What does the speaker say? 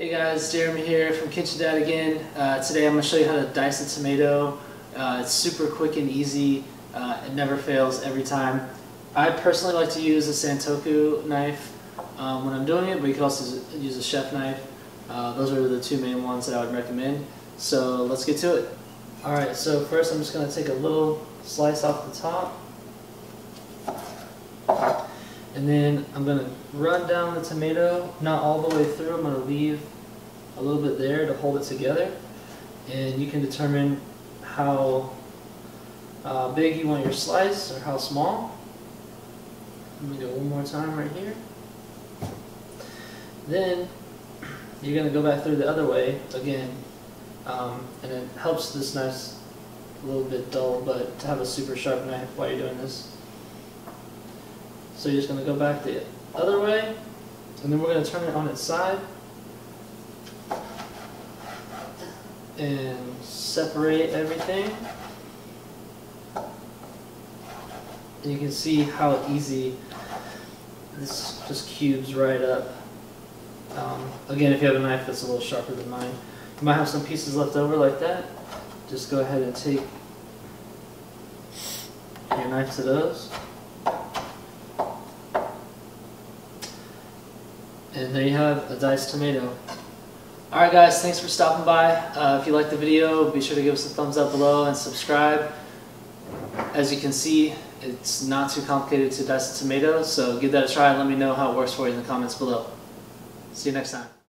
Hey guys, Jeremy here from Kitchen Dad again. Uh, today I'm going to show you how to dice a tomato. Uh, it's super quick and easy. Uh, it never fails every time. I personally like to use a Santoku knife um, when I'm doing it, but you can also use a chef knife. Uh, those are the two main ones that I would recommend. So let's get to it. Alright, so first I'm just going to take a little slice off the top. And then I'm going to run down the tomato, not all the way through, I'm going to leave a little bit there to hold it together. And you can determine how uh, big you want your slice or how small. Let me go one more time right here. Then you're going to go back through the other way again. Um, and it helps this knife a little bit dull, but to have a super sharp knife while you're doing this. So you're just going to go back the other way, and then we're going to turn it on its side and separate everything. And you can see how easy this just cubes right up. Um, again, if you have a knife that's a little sharper than mine, you might have some pieces left over like that. Just go ahead and take your knife to those. And there you have a diced tomato. Alright guys, thanks for stopping by. Uh, if you liked the video, be sure to give us a thumbs up below and subscribe. As you can see, it's not too complicated to dice a tomato, so give that a try and let me know how it works for you in the comments below. See you next time.